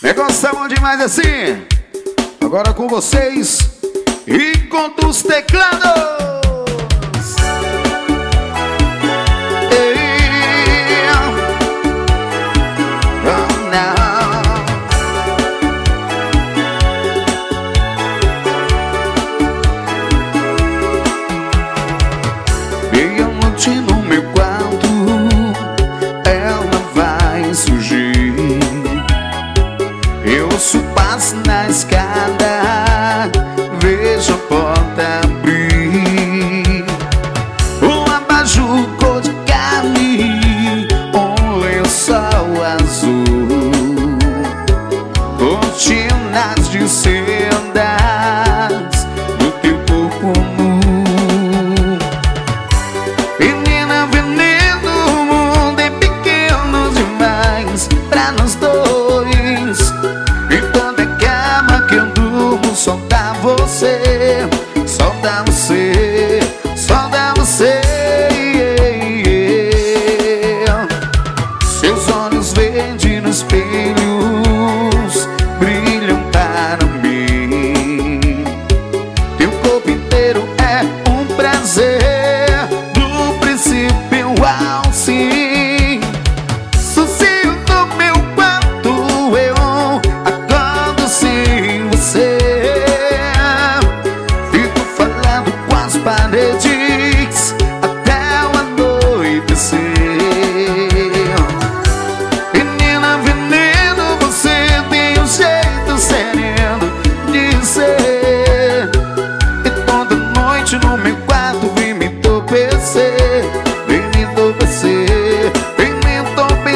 Negócio tá bom demais assim. Agora com vocês, encontros teclados. pra nós dois. E quando é cama que eu durmo Só você, só você.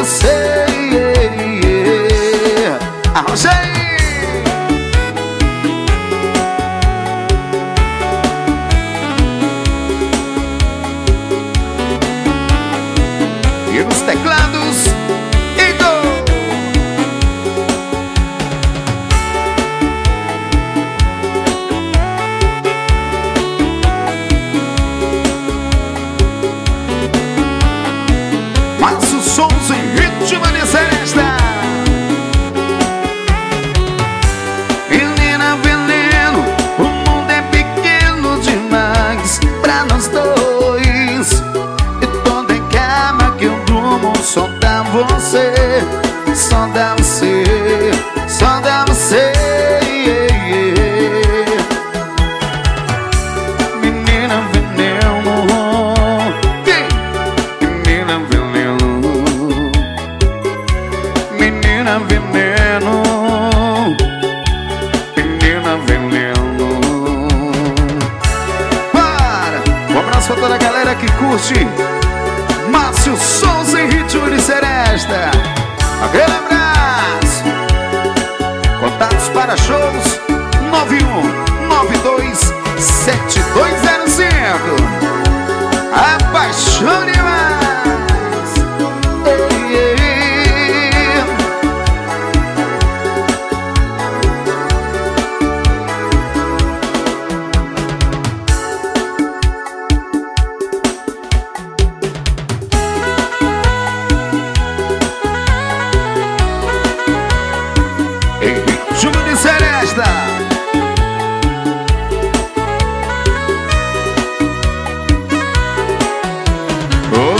você.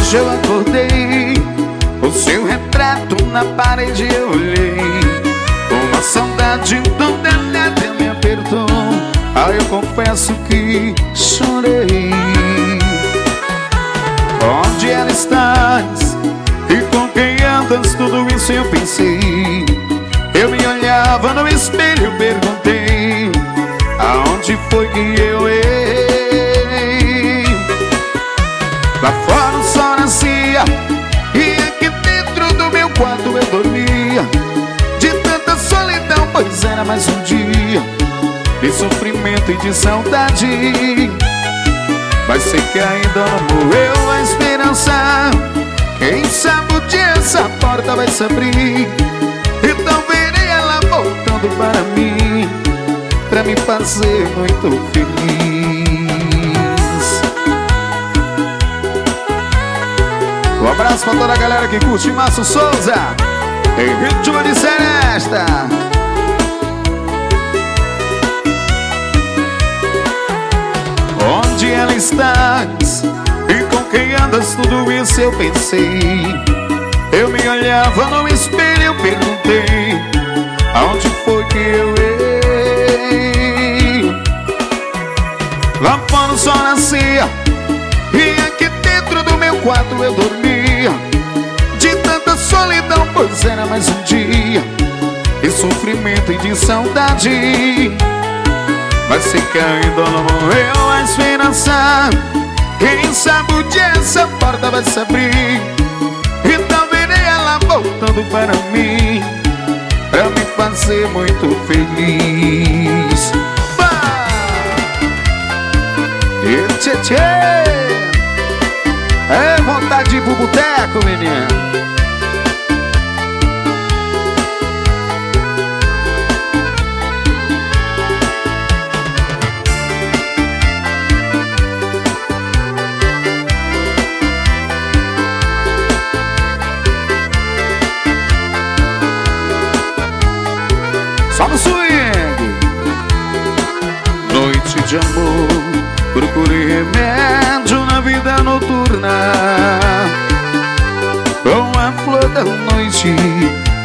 hoje eu acordei O seu retrato na parede eu olhei Uma saudade tão danada me apertou Aí ah, eu confesso que chorei Onde ela estás? E com quem andas? Tudo isso eu pensei Eu me olhava no espelho e perguntei Aonde foi que eu errei? mais um dia De sofrimento e de saudade. Vai ser que ainda não morreu a esperança. Quem sabe o dia essa porta vai se abrir. Então verei ela voltando para mim Pra me fazer muito feliz. Um abraço pra toda a galera que curte Márcio Souza Em ritmo de seresta. Estás? E com quem andas? Tudo isso eu pensei Eu me olhava no espelho eu perguntei Aonde foi que eu errei? Lá fora o sol nascia E aqui dentro do meu quarto eu dormia De tanta solidão, pois era mais um dia E sofrimento e de saudade Mas se que ainda não morreu a esperança Quem sabe o dia essa porta vai se abrir. Então verei ela voltando para mim Pra me fazer muito feliz. E tchê tchê! É vontade de ir pro boteco, menino Só no swing. Noite de amor Procure remédio na vida noturna. Com a flor da noite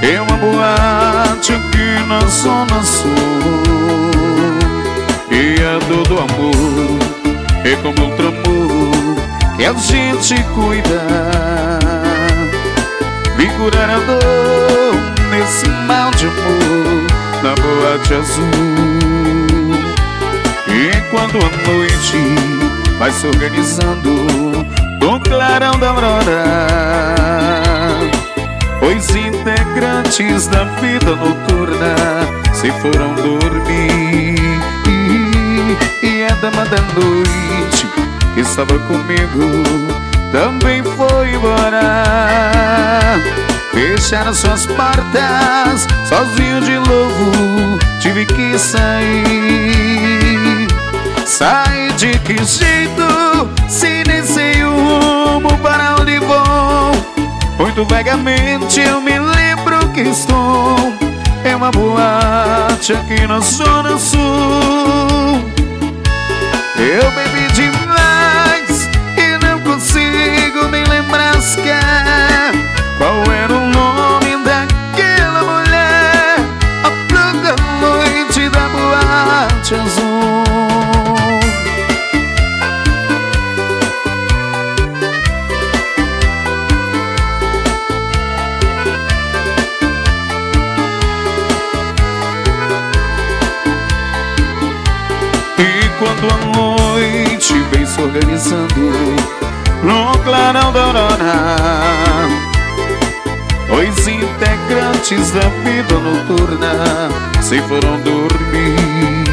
Em uma boate aqui na zona sul. E a dor do amor É como outro amor Que a gente cuida. Vem curar a dor Nesse mal de amor na boate azul. E quando a noite vai se organizando No clarão da aurora Os integrantes da vida noturna Se foram dormir. E a dama da noite que estava comigo Também foi embora Fecharam suas portas, sozinho de novo Tive que sair. Sair de que jeito, se nem sei o rumo para onde vou. Muito vagamente eu me lembro que estou. Em uma boate aqui na zona sul. Eu bebi Os integrantes da vida noturna Se foram dormir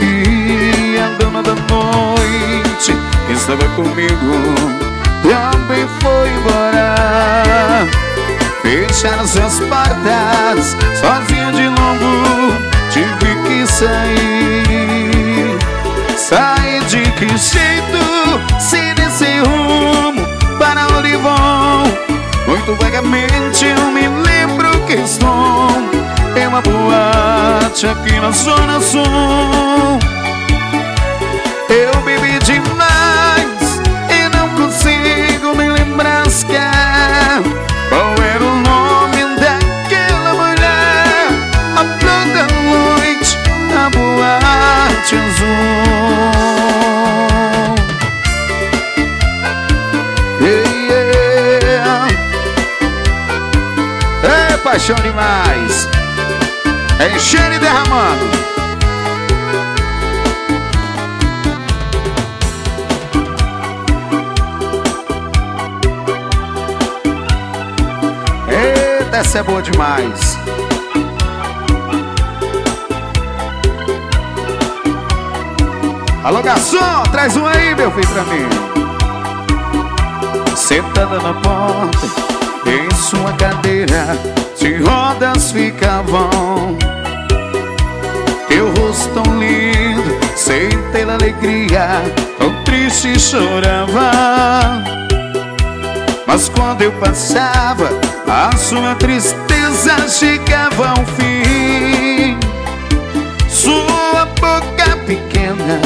E a dama da noite Que estava comigo. Também foi embora Fecharam suas portas Sozinho de novo Tive que sair. Sair de que jeito Se nesse rumo Vou Muito vagamente eu me lembro que estou. Em uma boate aqui na zona sul Paixão demais É enchendo e derramando. Eita, essa é boa demais. Alô, garçom, traz um aí, meu filho, pra mim. Sentada na porta, em sua cadeira De rodas ficavam. Teu rosto tão lindo, sem ter alegria Tão triste chorava. Mas quando eu passava A sua tristeza chegava ao fim. Sua boca pequena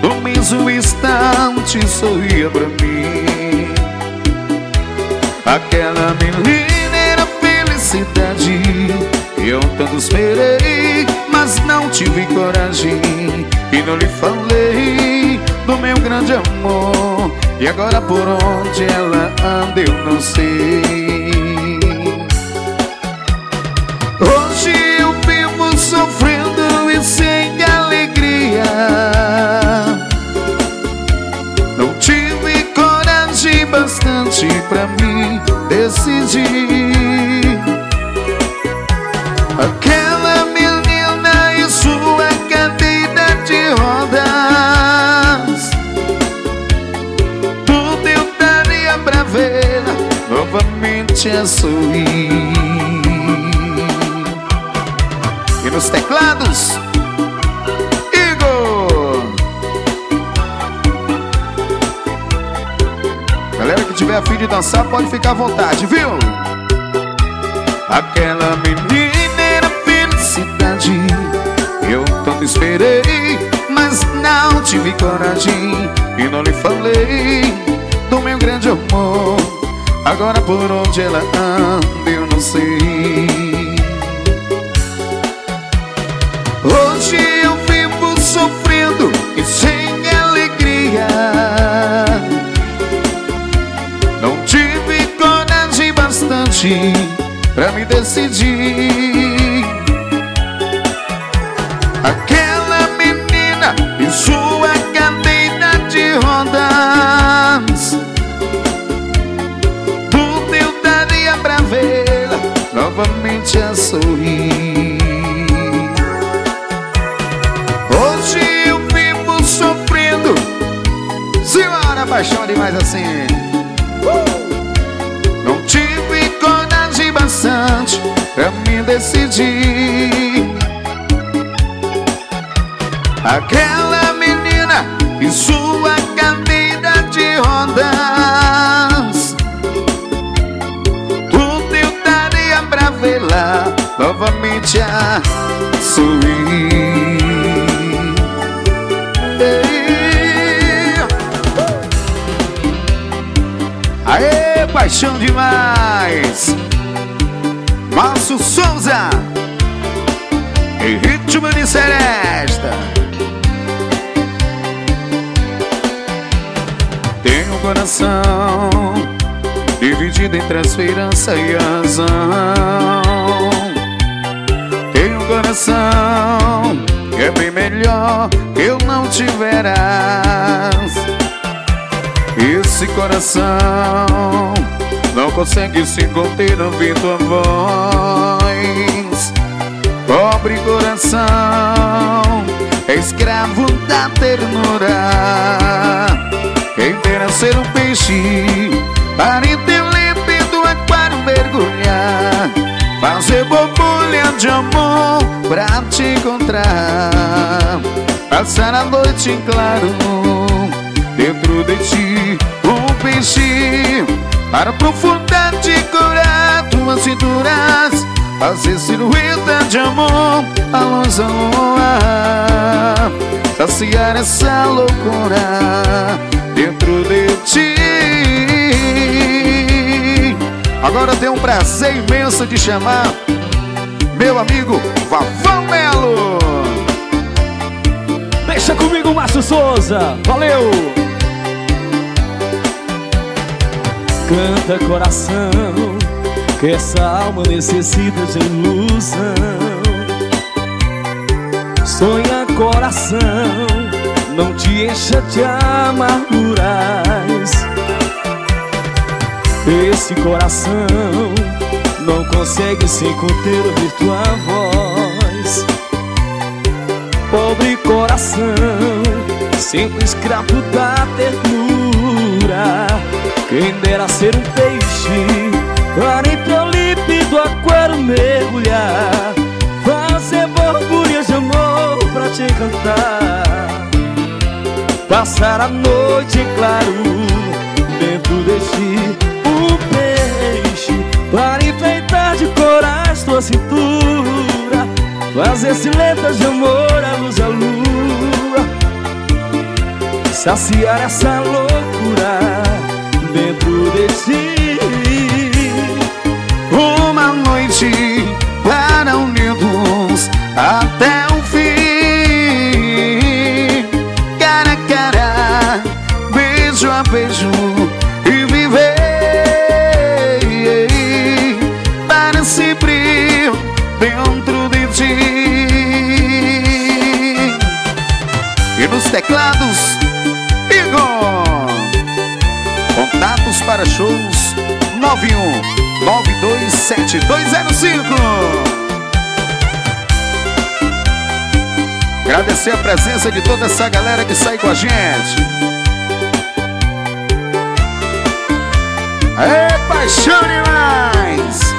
No mesmo instante sorria pra mim. Aquela menina felicidade Eu tanto esperei, mas não tive coragem. E não lhe falei do meu grande amor. E agora por onde ela anda eu não sei. Hoje eu vivo sofrendo e sem alegria. Não tive coragem bastante pra mim decidir dançar pode ficar à vontade, viu? Aquela menina era felicidade Eu tanto esperei Mas não tive coragem E não lhe falei Do meu grande amor Agora por onde ela anda eu não sei bastante pra me decidir. Aquela menina em sua cadeira de rodas. Tudo eu daria pra vê-la novamente a sorrir. Hoje eu vivo sofrendo. Senhora, paixão demais assim. Pra me decidir Aquela menina em sua cadeira de rodas Tudo eu daria pra vê-la novamente a sorrir. Aê, paixão demais! Márcio Souza. E ritmo de seresta. Tenho um coração Dividido entre a esperança e a razão. Tenho um coração Que é bem melhor que eu não tiveras esse coração não consegue se conter ouvir tua voz. Pobre coração, é escravo da ternura. Quem dera ser um peixe para em teu límpido aquário mergulhar. Fazer borbulha de amor pra te encontrar. Passar a noite em claro dentro de ti um para aprofundar de curar tuas cinturas fazer silhueta de amor a luz a lua saciar essa loucura dentro de ti agora tenho um prazer imenso de chamar meu amigo Vavão Melo Deixa comigo, Márcio Souza. Valeu! Canta coração, que essa alma necessita de ilusão. Sonha coração, não te encha de amarguras. Esse coração não consegue se conter ouvir tua voz. Pobre coração, sempre escravo da ternura. Dera ser um peixe. Para em teu límpido aquário mergulhar, fazer borbulhas de amor pra te encantar, passar a noite em claro dentro de ti um peixe. Para enfeitar de corais tua cintura, fazer silhuetas de amor à luz da lua. saciar essa loucura Teclados. Contatos para shows. 91 927205 Agradecer a presença de toda essa galera que sai com a gente. É paixão demais!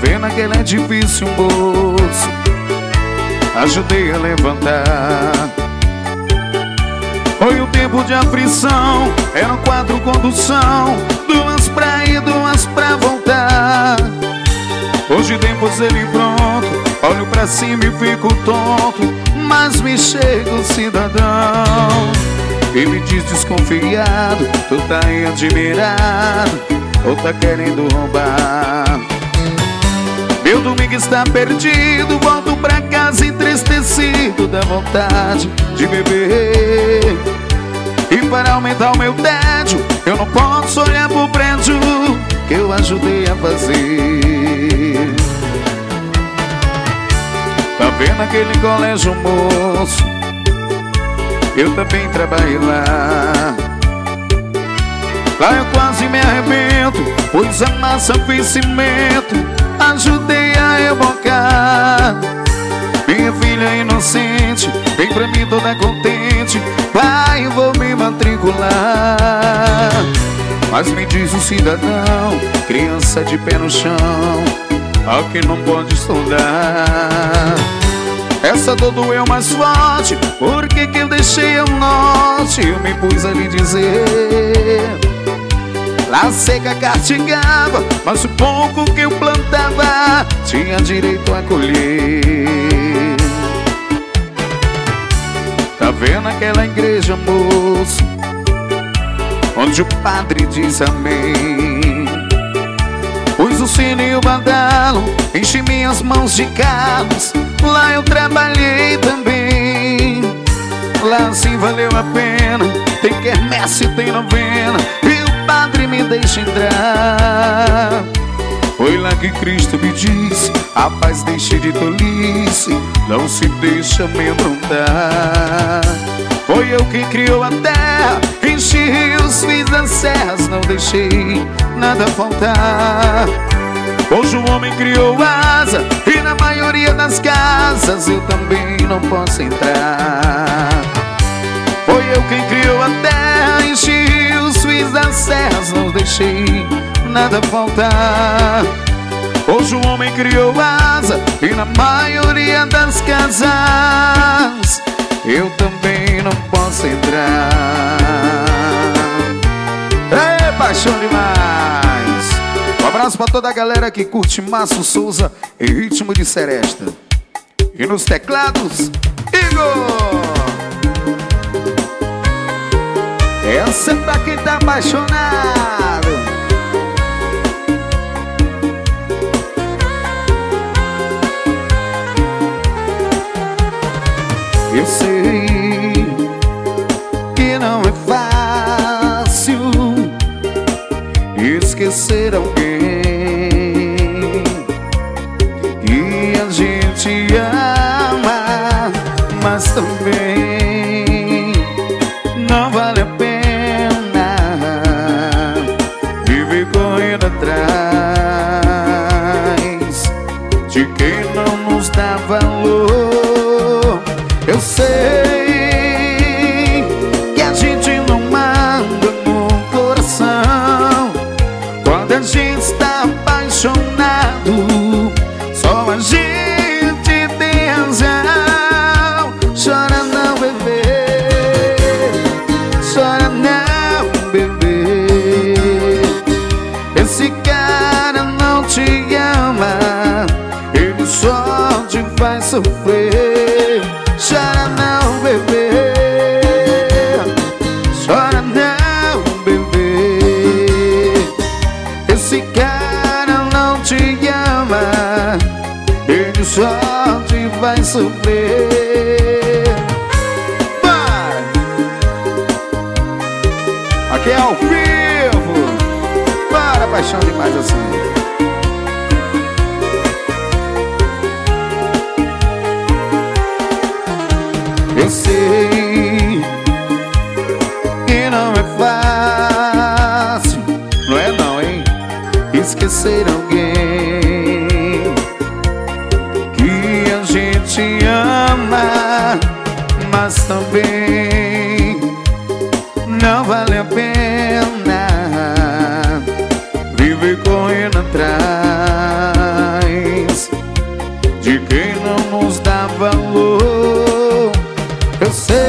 Vendo que ele é difícil, moço Ajudei a levantar. Foi o tempo de aflição Era um quatro condução Duas pra ir, duas pra voltar. Hoje depois ele pronto Olho pra cima e fico tonto Mas me chega o cidadão. E me diz desconfiado Tu tá aí admirado Ou tá querendo roubar meu domingo está perdido, volto pra casa entristecido Da vontade de beber. E para aumentar o meu tédio Eu não posso olhar pro prédio Que eu ajudei a fazer. Tá vendo aquele colégio moço? Eu também trabalhei lá. Lá eu quase me arrebento Pois a massa fez cimento ajudei a ebocar Minha filha inocente, vem pra mim toda contente. Pai, vou me matricular. Mas me diz o cidadão, criança de pé no chão Ao que não pode estudar. Essa dor doeu mais forte Por que que eu deixei o norte? Eu me pus a lhe dizer Lá seca castigava, mas o pouco que eu plantava tinha direito a colher. Tá vendo aquela igreja, moço? Onde o padre diz amém. Pus o sino e o badalo, enchi minhas mãos de carros. Lá eu trabalhei também. Lá sim valeu a pena. Tem quermesse, tem novena me deixa entrar. Foi lá que Cristo me disse A paz deixe de tolice Não se deixa me amedrontar Foi eu que criou a terra Enchi rios, fiz as serras Não deixei nada faltar. Hoje o homem criou asa E na maioria das casas Eu também não posso entrar. Foi eu quem criou a terra Enchi fiz das serras, não deixei nada faltar. Hoje o homem criou asa e na maioria das casas eu também não posso entrar. É paixão demais! Um abraço pra toda a galera que curte Márcio Souza em ritmo de seresta. E nos teclados, Igor! É pra quem tá apaixonado. Eu sei que não é fácil Esquecer alguém. Que a gente ama Mas também sofrer Eu sei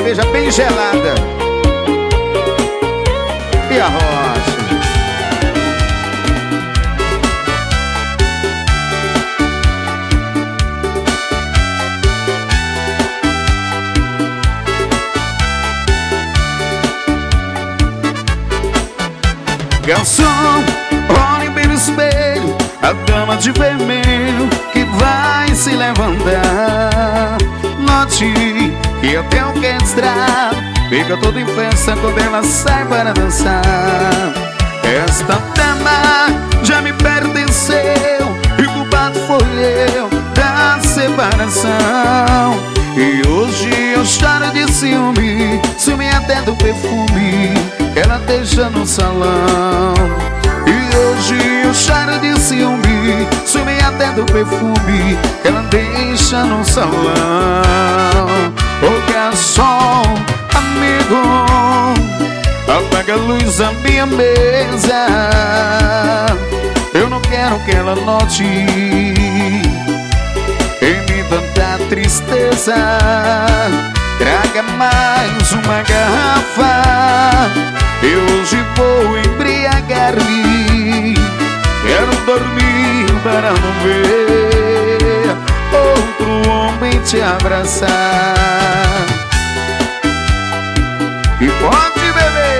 cerveja bem gelada. E a rocha? Garçom, olhe bem no espelho A dama de vermelho que vai se levantar que até o orquestra Fica todo em festa quando ela sai para dançar. Esta dama já me pertenceu E o culpado foi eu da separação. E hoje eu choro de ciúme Ciúme até do perfume Que ela deixa no salão. E hoje eu choro de ciúme Ciúme até do perfume Que ela deixa no salão Ô garçom, amigo. Apaga a luz da minha mesa. Eu não quero que ela note Em mim tanta tristeza. Traga mais uma garrafa. Eu hoje vou embriagar-me. Quero dormir para não ver Outro homem te abraçar. E pode beber.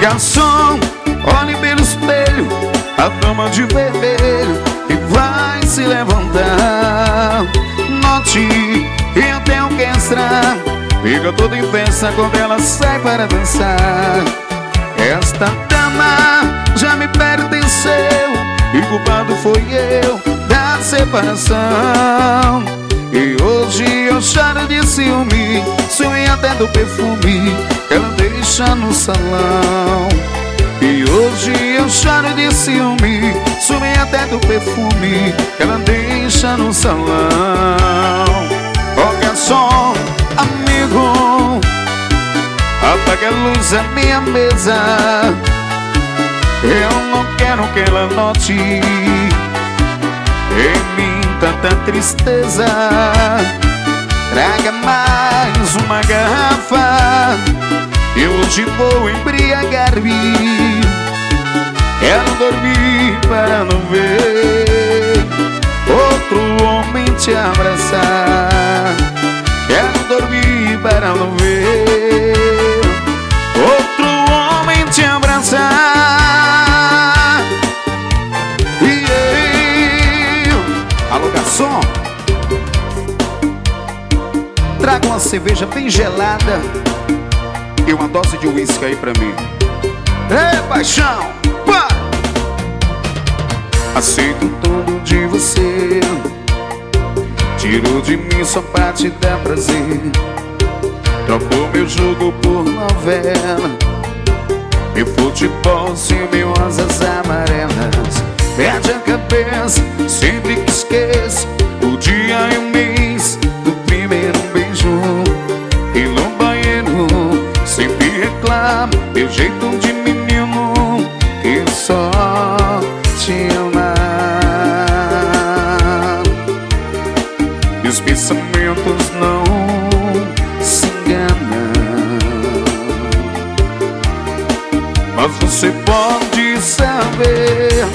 Garçom, olhe pelo espelho A dama de vermelho que vai se levantar. Note que até o orquestra Fica todo em festa quando ela sai para dançar. Esta dama já me pertenceu E culpado foi eu da separação. E hoje eu choro de ciúme Ciúme até do perfume Que ela deixa no salão. E hoje eu choro de ciúme Ciúme até do perfume Que ela deixa no salão. Ó garçom, amigo Apaga a luz da minha mesa. Eu não quero que ela note Em mim tanta tristeza. Traga mais uma garrafa. Eu hoje vou embriagar-me. Quero dormir para não ver Outro homem te abraçar Quero dormir para não ver Outro homem te abraçar E eu Alô garçom. Traga uma cerveja bem gelada E uma dose de uísque aí pra mim. Ei paixão, para! Aceito tudo de você Tiro de mim só pra te dar prazer. Trocou meu jogo por novela. Meu futebol rosas amarelas. Perde a cabeça sempre que esqueço O dia e o mês do primeiro beijo. E no banheiro sempre reclamo Meu jeito de Mas você pode saber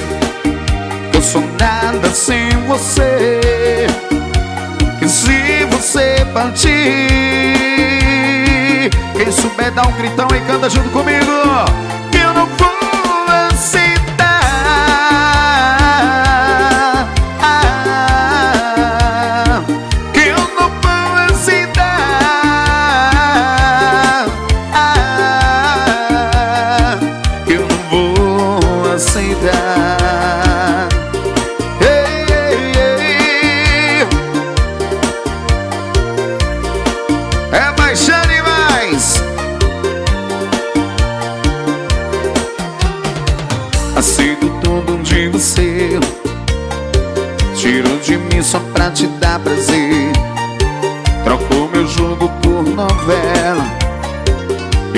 Que eu sou nada sem você. Que se você partir Quem souber dar um gritão e canta junto comigo Que eu não vou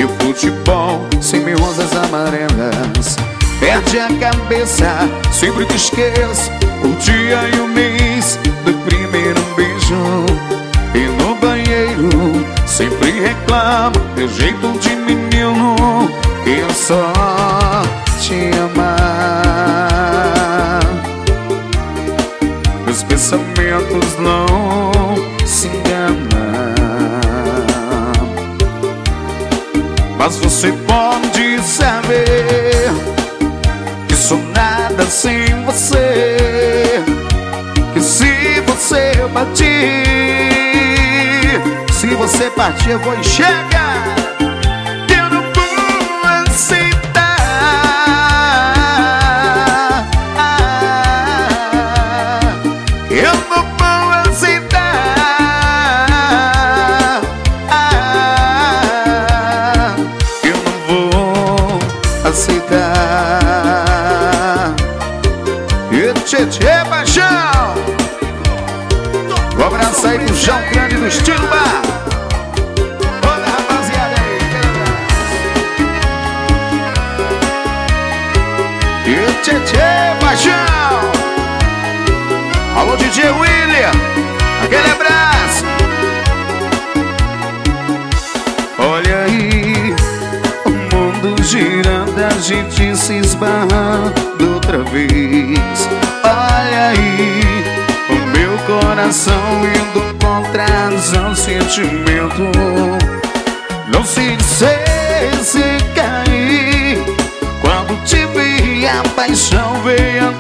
E o futebol sem mil rosas amarelas. Perde a cabeça sempre que esqueço O dia e o mês do primeiro beijo. E no banheiro sempre reclamo Meu jeito de menino eu só te amar. Meus pensamentos não você pode saber Que sou nada sem você Que se você partir Se você partir eu vou enxergar Do Estilo Bar Olha rapaziada aí E tchê tchê paixão. Alô DJ William. Aquele abraço. Olha aí O mundo girando A gente se esbarrando outra vez. Olha aí O meu coração sentimento. Não sei dizer se cair. Quando vi a paixão veio a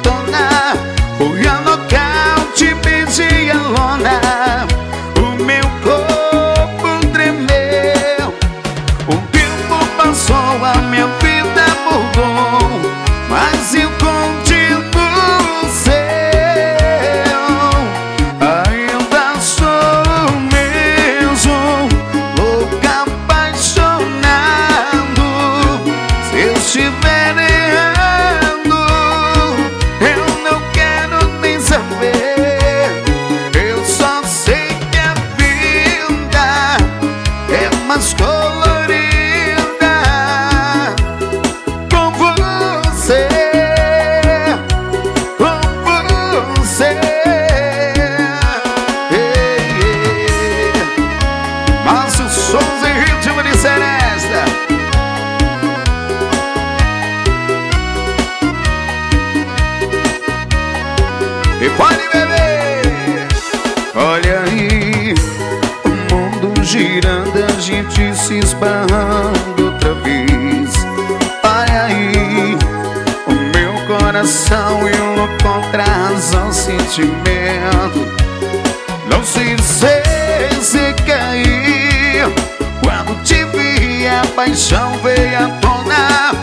girando A gente se esbarrando outra vez. Olha aí O meu coração indo contra a razão Sentimento. Não sei dizer se cair Quando te vi a paixão veio à tona